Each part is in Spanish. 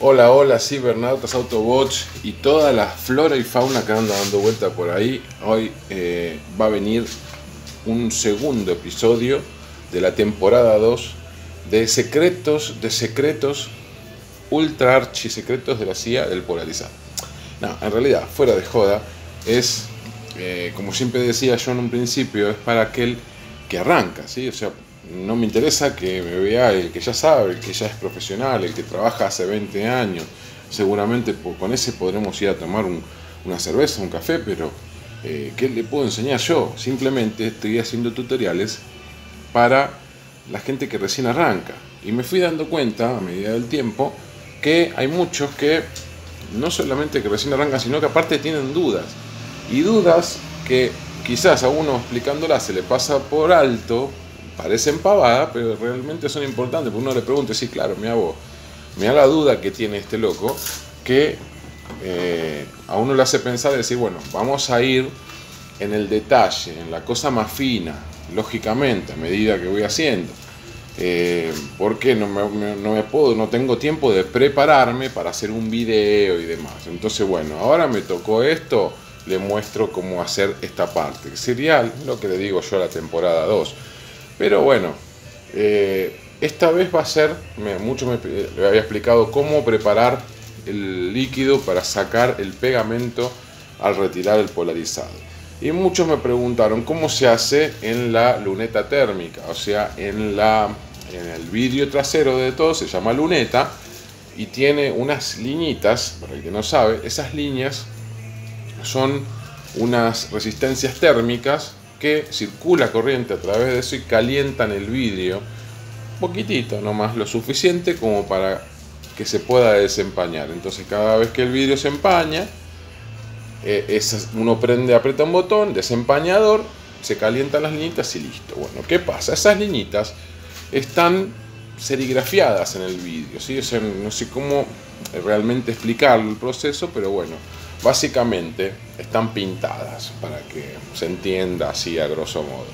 Hola, hola, cibernautas, autobots y toda la flora y fauna que anda dando vuelta por ahí. Hoy eh, va a venir un segundo episodio de la temporada 2 de secretos, de secretos, ultra archi secretos de la CIA del polarizado. No, en realidad, fuera de joda, es, eh, como siempre decía yo en un principio, es para aquel que arranca, ¿sí? O sea, no me interesa que me vea el que ya sabe, el que ya es profesional, el que trabaja hace 20 años. Seguramente con ese podremos ir a tomar una cerveza, un café, pero eh, ¿qué le puedo enseñar yo? Simplemente estoy haciendo tutoriales para la gente que recién arranca. Y me fui dando cuenta a medida del tiempo que hay muchos que no solamente que recién arrancan, sino que aparte tienen dudas. Y dudas que quizás a uno explicándolas se le pasa por alto parecen pavadas, pero realmente son importantes. Porque uno le pregunta, sí, claro, me hago, me da la duda que tiene este loco, que eh, a uno le hace pensar, decir, bueno, vamos a ir en el detalle, en la cosa más fina, lógicamente, a medida que voy haciendo. Eh, porque no me, no me, puedo, no tengo tiempo de prepararme para hacer un video y demás. Entonces, bueno, ahora me tocó esto, le muestro cómo hacer esta parte. Sería lo que le digo yo a la temporada 2. Pero bueno, eh, esta vez va a ser, mucho me, había explicado cómo preparar el líquido para sacar el pegamento al retirar el polarizado. Y muchos me preguntaron cómo se hace en la luneta térmica, o sea, en, la, en el vidrio trasero de todo se llama luneta y tiene unas liñitas, para el que no sabe, esas líneas son unas resistencias térmicas que circula corriente a través de eso y calientan el vidrio poquitito nomás, lo suficiente como para que se pueda desempañar. Entonces cada vez que el vidrio se empaña, eh, uno prende, aprieta un botón, desempañador, se calientan las liñitas y listo. Bueno, ¿qué pasa? Esas liñitas están serigrafiadas en el vidrio, ¿sí? no sé cómo realmente explicar el proceso, pero bueno, básicamente están pintadas para que se entienda así a grosso modo.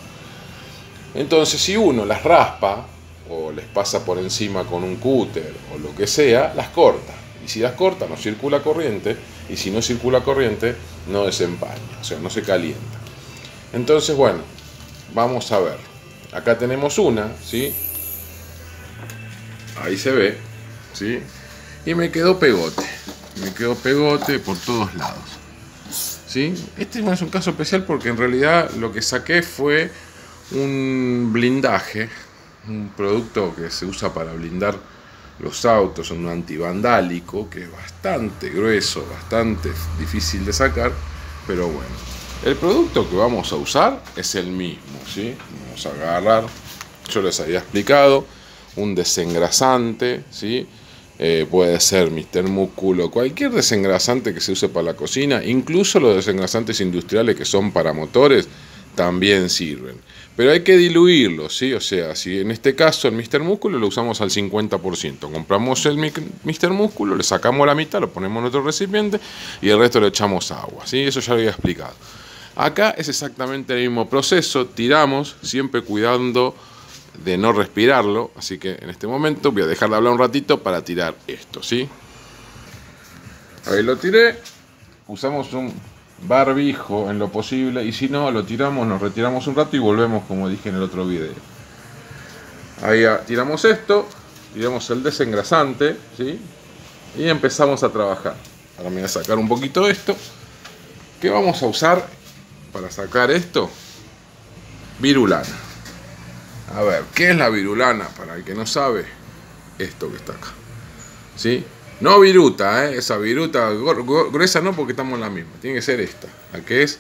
Entonces, si uno las raspa o les pasa por encima con un cúter o lo que sea, las corta. Y si las corta, no circula corriente. Y si no circula corriente, no desempaña, o sea, no se calienta. Entonces, bueno, vamos a ver. Acá tenemos una, ¿sí? Ahí se ve, ¿sí? Y me quedó pegote me quedó pegote por todos lados. ¿Sí? Este no es un caso especial porque en realidad lo que saqué fue un blindaje, un producto que se usa para blindar los autos, un antivandálico que es bastante grueso, bastante difícil de sacar, pero bueno. El producto que vamos a usar es el mismo, ¿sí? Vamos a agarrar, yo les había explicado, un desengrasante, ¿sí? Eh, puede ser Mister Músculo, cualquier desengrasante que se use para la cocina, incluso los desengrasantes industriales que son para motores, también sirven. Pero hay que diluirlo, ¿sí? O sea, si en este caso el Mister Músculo lo usamos al 50%, compramos el Mister Músculo, le sacamos la mitad, lo ponemos en otro recipiente y el resto le echamos agua, ¿sí? Eso ya lo había explicado. Acá es exactamente el mismo proceso, tiramos, siempre cuidando de no respirarlo, así que en este momento voy a dejar de hablar un ratito para tirar esto, ¿sí? Ahí lo tiré, usamos un barbijo en lo posible y si no lo tiramos, nos retiramos un rato y volvemos como dije en el otro video. Ahí tiramos esto, tiramos el desengrasante, ¿sí? Y empezamos a trabajar. Ahora me voy a sacar un poquito esto. ¿Qué vamos a usar para sacar esto? Virulana. A ver, ¿qué es la virulana? Para el que no sabe, esto que está acá. ¿Sí? No viruta, ¿eh? esa viruta gruesa no porque estamos en la misma. Tiene que ser esta, la que es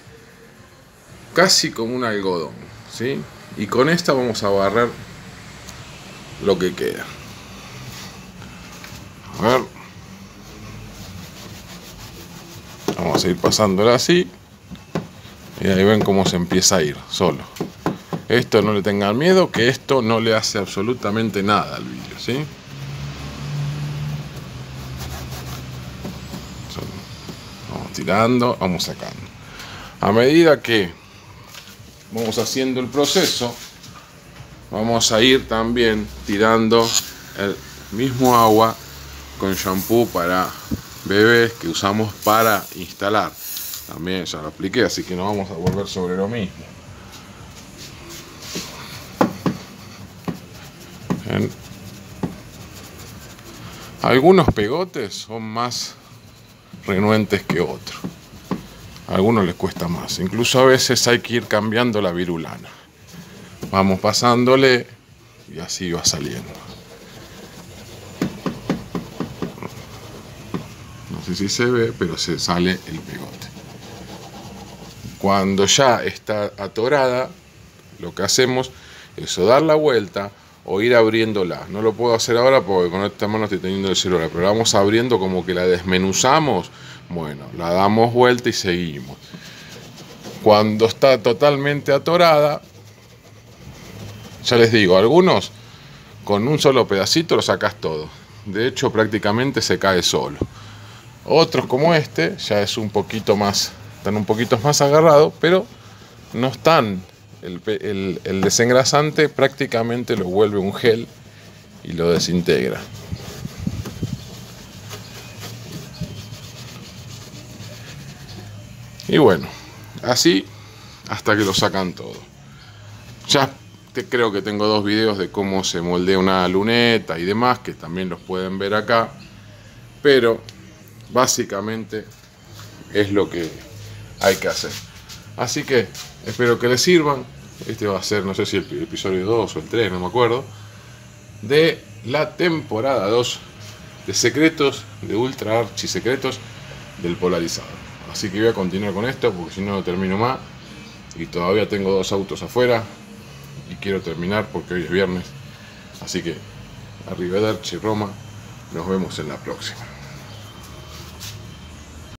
casi como un algodón. ¿sí? Y con esta vamos a barrer lo que queda. A ver. Vamos a ir pasándola así. Y ahí ven cómo se empieza a ir solo. Esto no le tengan miedo, que esto no le hace absolutamente nada al vidrio, ¿sí? Vamos tirando, vamos sacando. A medida que vamos haciendo el proceso, vamos a ir también tirando el mismo agua con shampoo para bebés que usamos para instalar. También ya lo expliqué, así que no vamos a volver sobre lo mismo. Algunos pegotes son más renuentes que otros. A algunos les cuesta más. Incluso a veces hay que ir cambiando la virulana. Vamos pasándole y así va saliendo. No sé si se ve, pero se sale el pegote. Cuando ya está atorada, lo que hacemos es dar la vuelta o ir abriéndola. No lo puedo hacer ahora porque con esta mano estoy teniendo el celular, pero la vamos abriendo como que la desmenuzamos bueno, la damos vuelta y seguimos. Cuando está totalmente atorada, ya les digo, algunos con un solo pedacito lo sacas todo. De hecho, prácticamente se cae solo. Otros como este ya es un poquito más, están un poquito más agarrados, pero no están. El, desengrasante prácticamente lo vuelve un gel y lo desintegra. Y bueno, así hasta que lo sacan todo. Ya te, creo que tengo dos videos de cómo se moldea una luneta y demás, que también los pueden ver acá. Pero básicamente es lo que hay que hacer. Así que espero que les sirvan. Este va a ser, no sé si el episodio 2 o el 3, no me acuerdo. De la temporada 2 de secretos, de ultra archi secretos del polarizado. Así que voy a continuar con esto porque si no, no termino más. Y todavía tengo dos autos afuera. Y quiero terminar porque hoy es viernes. Así que, arrivederci Roma. Nos vemos en la próxima.